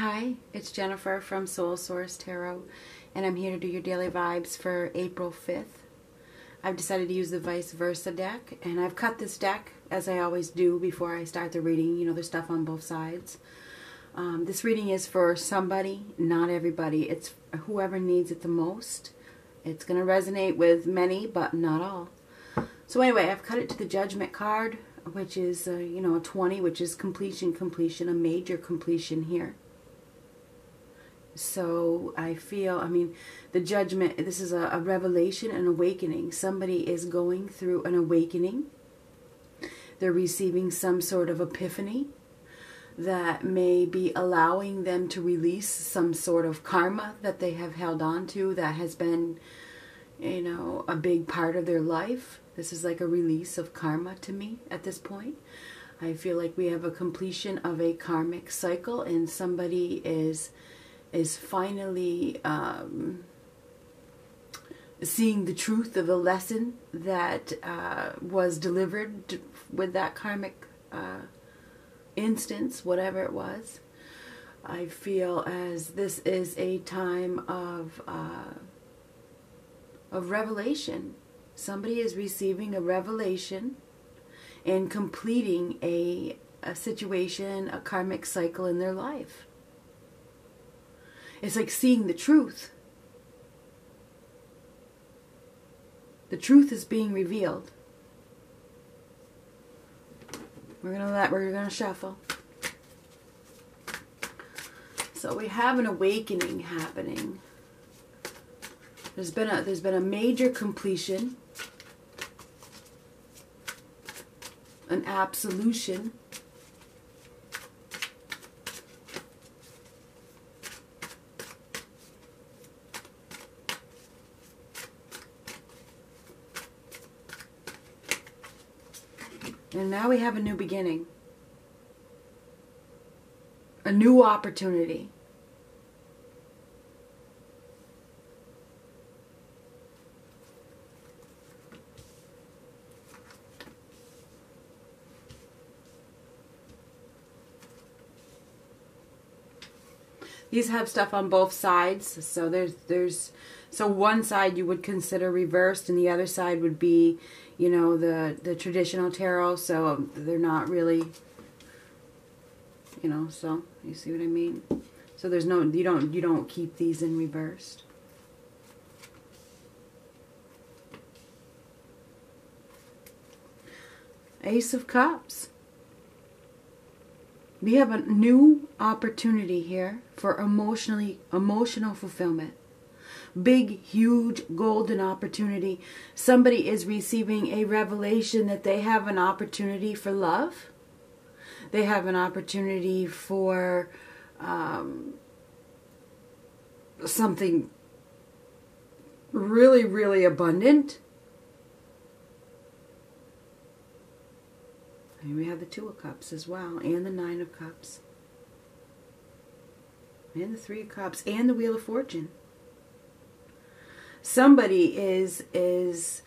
Hi, it's Jennifer from Soul Source Tarot, and I'm here to do your daily vibes for April 5th. I've decided to use the vice versa deck, and I've cut this deck as I always do before I start the reading. You know, there's stuff on both sides. Um, this reading is for somebody, not everybody. It's whoever needs it the most. It's going to resonate with many, but not all. So anyway, I've cut it to the Judgment card, which is, uh, you know, a 20, which is completion, completion, a major completion here. So I feel, I mean, the judgment, this is a, a revelation, an awakening. Somebody is going through an awakening. They're receiving some sort of epiphany that may be allowing them to release some sort of karma that they have held on to that has been, you know, a big part of their life. This is like a release of karma to me at this point. I feel like we have a completion of a karmic cycle and somebody is is finally um, seeing the truth of a lesson that uh, was delivered with that karmic uh, instance, whatever it was. I feel as this is a time of uh, of revelation. Somebody is receiving a revelation and completing a a situation, a karmic cycle in their life. It's like seeing the truth. The truth is being revealed. We're gonna let we're gonna shuffle. So we have an awakening happening. There's been a there's been a major completion, an absolution Now we have a new beginning, a new opportunity. These have stuff on both sides, so there's there's so one side you would consider reversed, and the other side would be, you know, the the traditional tarot. So they're not really, you know. So you see what I mean? So there's no you don't you don't keep these in reversed. Ace of Cups. We have a new opportunity here for emotionally emotional fulfillment. Big, huge, golden opportunity. Somebody is receiving a revelation that they have an opportunity for love. They have an opportunity for um, something really, really abundant And we have the Two of Cups as well, and the Nine of Cups, and the Three of Cups, and the Wheel of Fortune. Somebody is is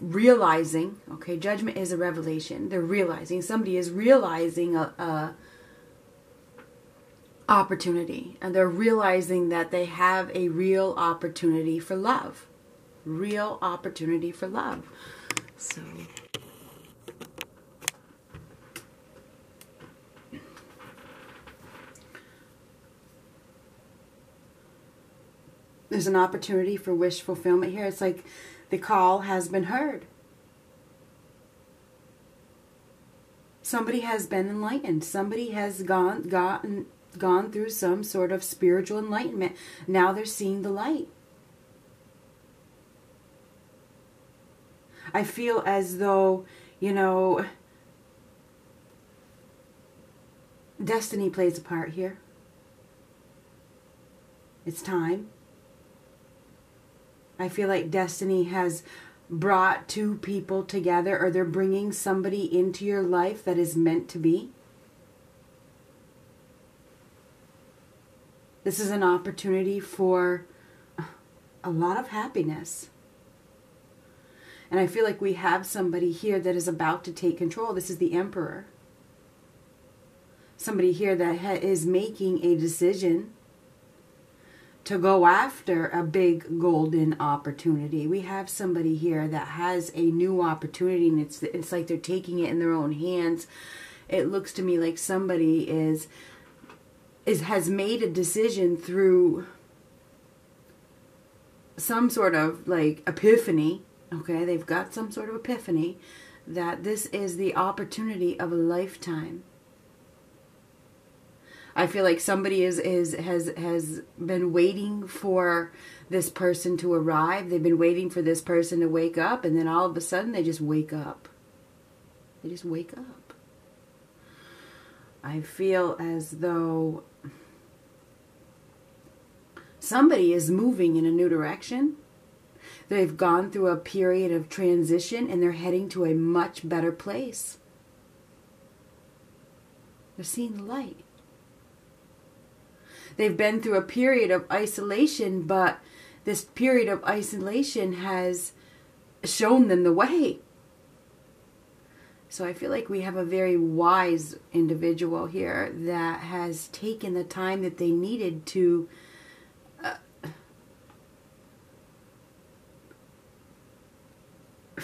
realizing. Okay, judgment is a revelation. They're realizing. Somebody is realizing a, a opportunity, and they're realizing that they have a real opportunity for love. Real opportunity for love. So there's an opportunity for wish fulfillment here. It's like the call has been heard. Somebody has been enlightened. Somebody has gone gotten gone through some sort of spiritual enlightenment. Now they're seeing the light. I feel as though, you know, destiny plays a part here. It's time. I feel like destiny has brought two people together or they're bringing somebody into your life that is meant to be. This is an opportunity for a lot of happiness. And I feel like we have somebody here that is about to take control. This is the Emperor. somebody here that ha- is making a decision to go after a big golden opportunity. We have somebody here that has a new opportunity and it's it's like they're taking it in their own hands. It looks to me like somebody is is has made a decision through some sort of like epiphany, okay? They've got some sort of epiphany that this is the opportunity of a lifetime I feel like somebody is is has has been waiting for this person to arrive. They've been waiting for this person to wake up and then all of a sudden they just wake up. They just wake up. I feel as though somebody is moving in a new direction. They've gone through a period of transition and they're heading to a much better place. They're seeing the light. They've been through a period of isolation, but this period of isolation has shown them the way. So I feel like we have a very wise individual here that has taken the time that they needed to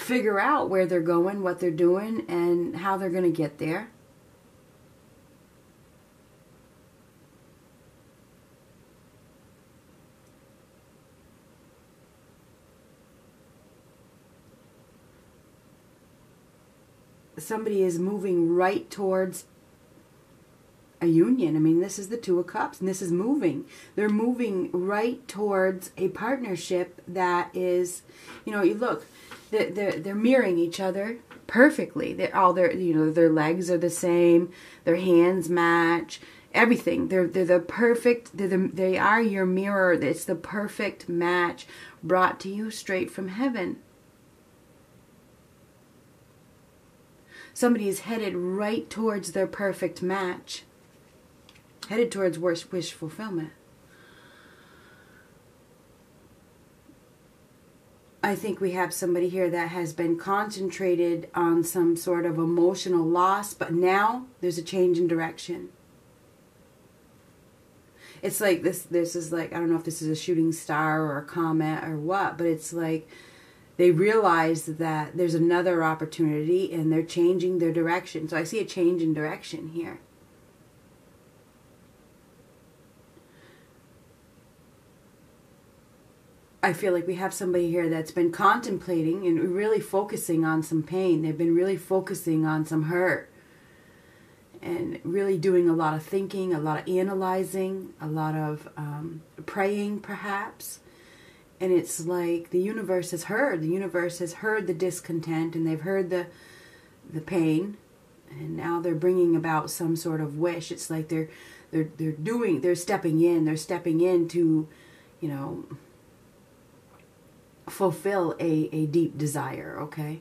figure out where they're going, what they're doing, and how they're going to get there. somebody is moving right towards a union. I mean, this is the Two of Cups, and this is moving. They're moving right towards a partnership that is, you know, you look, they're, they're, they're mirroring each other perfectly. They're all their, you know, their legs are the same, their hands match, everything. They're they're the perfect. They're the, they are your mirror. It's the perfect match brought to you straight from heaven. somebody is headed right towards their perfect match, headed towards wish, wish fulfillment. I think we have somebody here that has been concentrated on some sort of emotional loss, but now there's a change in direction. It's like this this is like I don't know if this is a shooting star or a comet or what, but it's like they realize that there's another opportunity and they're changing their direction. So I see a change in direction here. I feel like we have somebody here that's been contemplating and really focusing on some pain. They've been really focusing on some hurt and really doing a lot of thinking, a lot of analyzing, a lot of um, praying, perhaps. And it's like the universe has heard. The universe has heard the discontent and they've heard the the pain. And now they're bringing about some sort of wish. It's like they're they're they're doing they're stepping in. They're stepping in to you know fulfill a a deep desire okay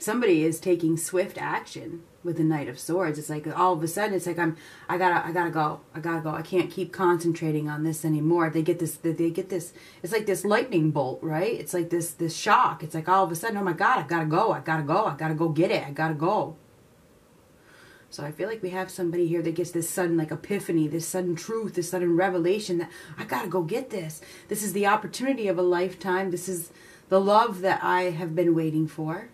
somebody is taking swift action with the Knight of Swords. It's like all of a sudden it's like I'm I gotta I gotta go. I gotta go. I can't keep concentrating on this anymore. They get this they get this it's like this lightning bolt, right? It's like this this shock. It's like all of a sudden, oh my god, I gotta go, I gotta go, I gotta go get it, I gotta go. So I feel like we have somebody here that gets this sudden like epiphany, this sudden truth, this sudden revelation that I gotta go get this. This is the opportunity of a lifetime. This is the love that I have been waiting for.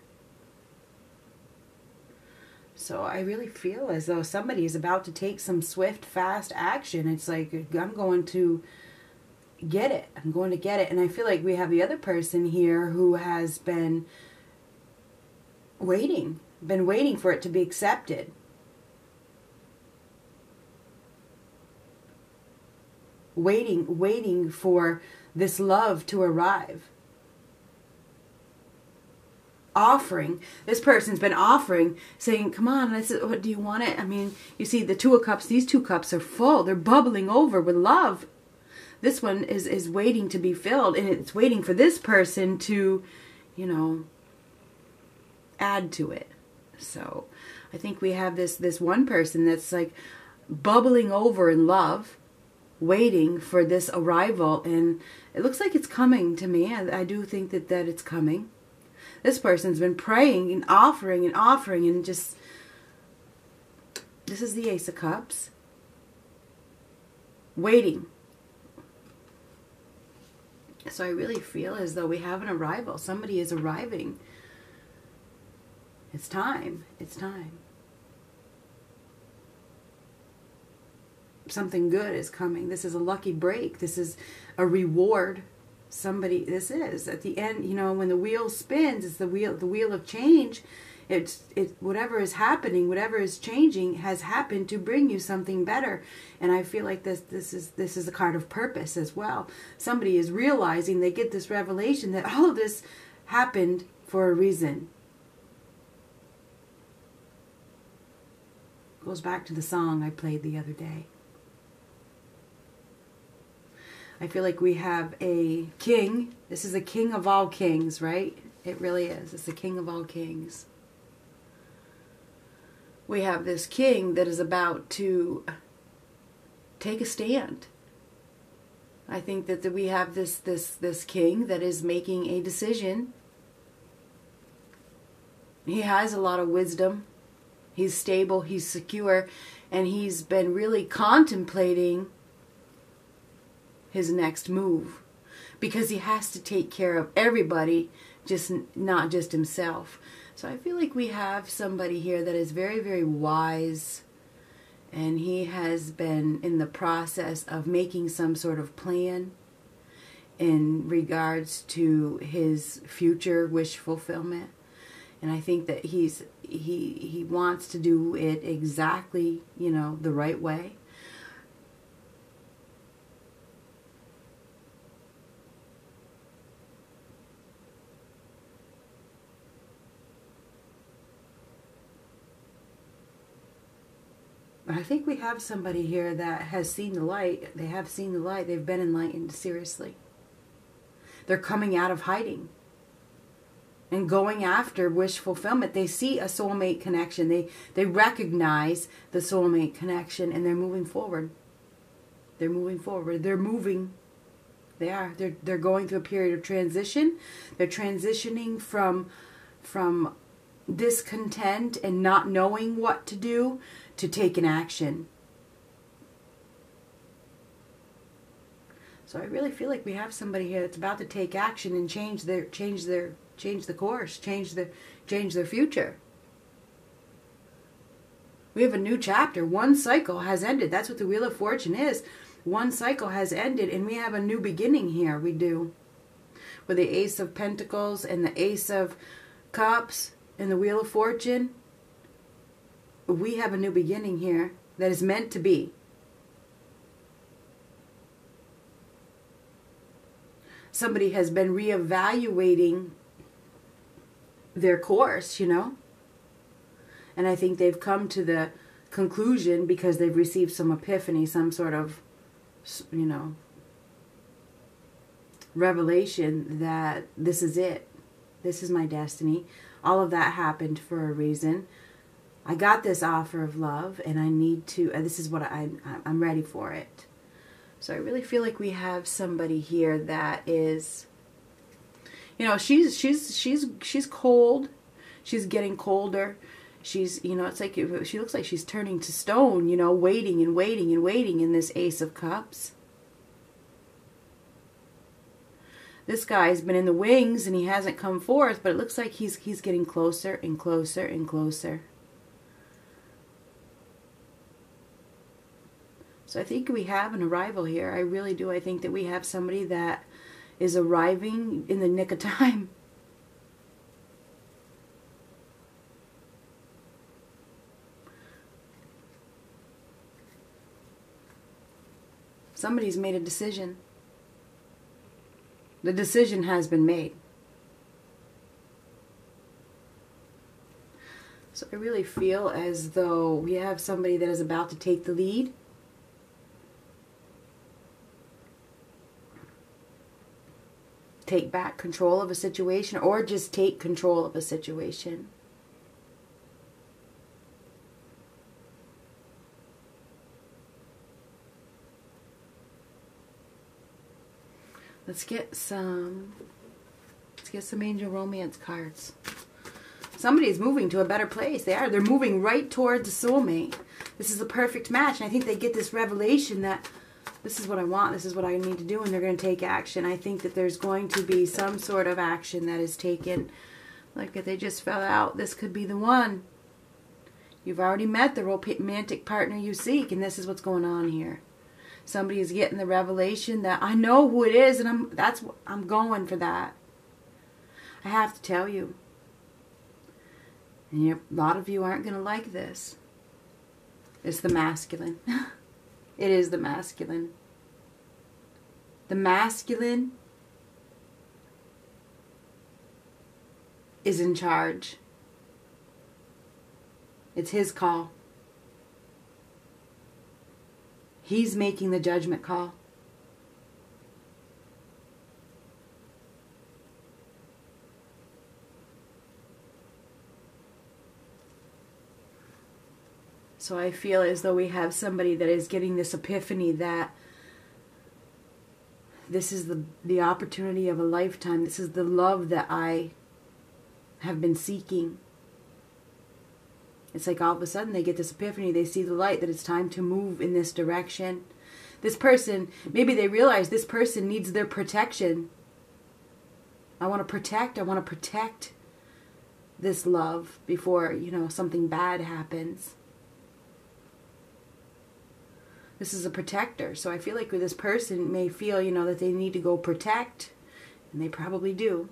So I really feel as though somebody is about to take some swift, fast action. It's like, I'm going to get it. I'm going to get it. And I feel like we have the other person here who has been waiting, been waiting for it to be accepted. Waiting, waiting for this love to arrive offering. This person's been offering, saying, "Come on, this is, what do you want it?" I mean, you see, the two of cups. These two cups are full. They're bubbling over with love. This one is is waiting to be filled, and it's waiting for this person to, you know, add to it. So, I think we have this this one person that's like bubbling over in love waiting for this arrival and it looks like it's coming to me. I, I do think that, that it's coming. This person's been praying and offering and offering and just. This is the Ace of Cups. Waiting. So I really feel as though we have an arrival. Somebody is arriving. It's time. It's time. Something good is coming. This is a lucky break. This is a reward. Somebody this is at the end, you know, when the wheel spins, it's the wheel the wheel of change. It's it whatever is happening, whatever is changing has happened to bring you something better. And I feel like this this is this is a card of purpose as well. Somebody is realizing they get this revelation that all of this happened for a reason Goes back to the song I played the other day. I feel like we have a king. This is a king of all kings, right? It really is. It's the king of all kings. We have this king that is about to take a stand. I think that we have this this this king that is making a decision. He has a lot of wisdom. He's stable, he's secure, and he's been really contemplating his next move because he has to take care of everybody, just not just himself. So I feel like we have somebody here that is very, very wise, and he has been in the process of making some sort of plan in regards to his future wish fulfillment and I think that he's he he wants to do it exactly you know the right way. I think we have somebody here that has seen the light. They have seen the light. They've been enlightened seriously. They're coming out of hiding and going after wish fulfillment. They see a soulmate connection. They they recognize the soulmate connection and they're moving forward. They're moving forward. They're moving. They are. They're they're going through a period of transition. They're transitioning from from discontent and not knowing what to do to take an action so i really feel like we have somebody here that's about to take action and change their change their change the course, change the change their future. We have a new chapter. One cycle has ended. That's what the Wheel of Fortune is. One cycle has ended, and we have a new beginning here. We do. With the Ace of Pentacles and the Ace of Cups and the Wheel of Fortune, we have a new beginning here that is meant to be. Somebody has been reevaluating their course, you know? And I think they've come to the conclusion because they've received some epiphany, some sort of, you know, revelation that this is it. This is my destiny. All of that happened for a reason. I got this offer of love and I need to, uh, this is what I, I'm ready for it. So I really feel like we have somebody here that is you know she's she's she's she's cold she's getting colder she's you know it's like she looks like she's turning to stone you know waiting and waiting and waiting in this ace of cups this guy's been in the wings and he hasn't come forth but it looks like he's he's getting closer and closer and closer so i think we have an arrival here i really do i think that we have somebody that is arriving in the nick of time. Somebody's made a decision. The decision has been made. So I really feel as though we have somebody that is about to take the lead. take back control of a situation or just take control of a situation. Let's get some let's get some angel romance cards. Somebody is moving to a better place. They are. They're moving right towards the soulmate. This is a perfect match. And I think they get this revelation that this is what I want. This is what I need to do. And they're going to take action. I think that there's going to be some sort of action that is taken. Like if they just fell out, this could be the one. You've already met the romantic partner you seek. And this is what's going on here. Somebody is getting the revelation that I know who it is. And I'm, that's, I'm going for that. I have to tell you. And a lot of you aren't going to like this. It's the masculine. it is the masculine. The masculine is in charge. It's his call. He's making the judgment call. So I feel as though we have somebody that is getting this epiphany that this is the the opportunity of a lifetime. This is the love that I have been seeking. It's like all of a sudden they get this epiphany, they see the light that it's time to move in this direction. This person, maybe they realize this person needs their protection. I want to protect, I want to protect this love before, you know, something bad happens this is a protector. So I feel like this person may feel, you know, that they need to go protect, and they probably do.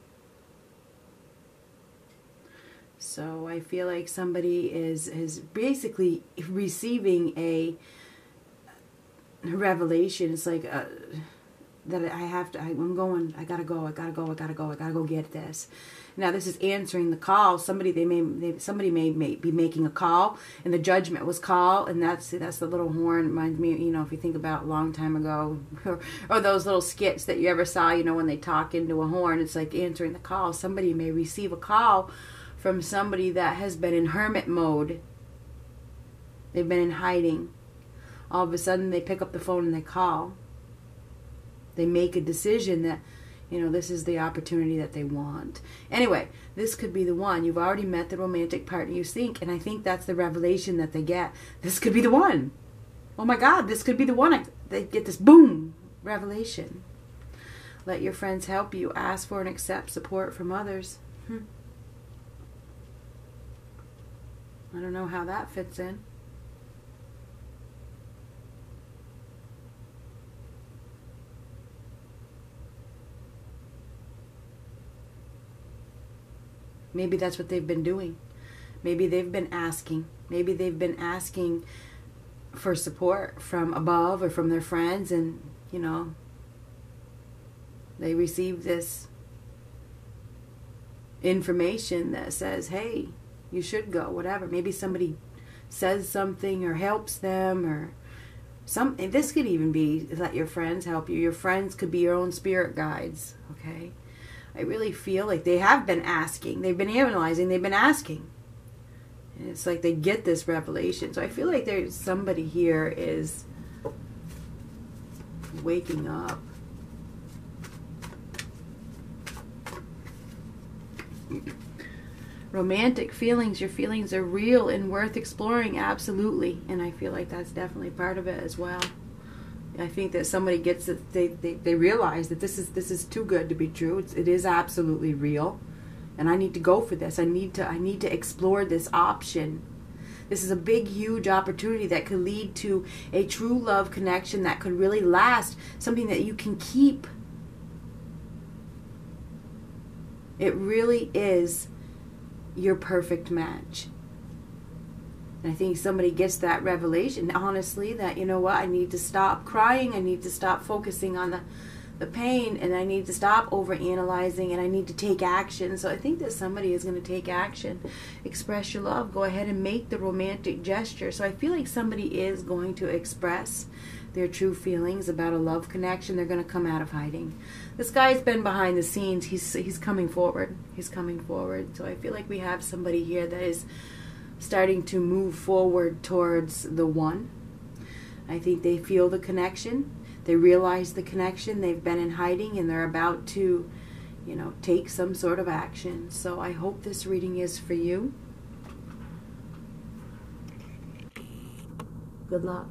So I feel like somebody is is basically receiving a revelation. It's like a, uh, that I have to. I, I'm going. I gotta go. I gotta go. I gotta go. I gotta go get this. Now this is answering the call. Somebody they may they, somebody may, may be making a call, and the judgment was call, and that's that's the little horn. Reminds me, you know, if you think about a long time ago, or, or those little skits that you ever saw, you know, when they talk into a horn, it's like answering the call. Somebody may receive a call from somebody that has been in hermit mode. They've been in hiding. All of a sudden, they pick up the phone and they call. They make a decision that you know, this is the opportunity that they want. Anyway, this could be the one. You've already met the romantic partner you think, and I think that's the revelation that they get. This could be the one. Oh my God, this could be the one. They get this boom revelation. Let your friends help you. Ask for and accept support from others. Hmm. I don't know how that fits in. Maybe that's what they've been doing. Maybe they've been asking. Maybe they've been asking for support from above or from their friends, and, you know, they receive this information that says, hey, you should go, whatever. Maybe somebody says something or helps them or some this could even be let your friends help you your friends could be your own spirit guides okay I really feel like they have been asking. They've been analyzing. They've been asking. And it's like they get this revelation. So I feel like there's somebody here is waking up. Romantic feelings, your feelings are real and worth exploring, absolutely. And I feel like that's definitely part of it as well. I think that somebody gets it. They, they, they realize that this is this is too good to be true. It's, it is absolutely real, and I need to go for this. I need to I need to explore this option. This is a big, huge opportunity that could lead to a true love connection that could really last. Something that you can keep. It really is your perfect match. And I think somebody gets that revelation, honestly, that, you know what, I need to stop crying. I need to stop focusing on the, the pain. And I need to stop over analyzing. And I need to take action. So I think that somebody is going to take action. Express your love. Go ahead and make the romantic gesture. So I feel like somebody is going to express their true feelings about a love connection. They're going to come out of hiding. This guy's been behind the scenes. He's, he's coming forward. He's coming forward. So I feel like we have somebody here that is starting to move forward towards the one. I think they feel the connection. They realize the connection. They've been in hiding and they're about to, you know, take some sort of action. So I hope this reading is for you. Good luck.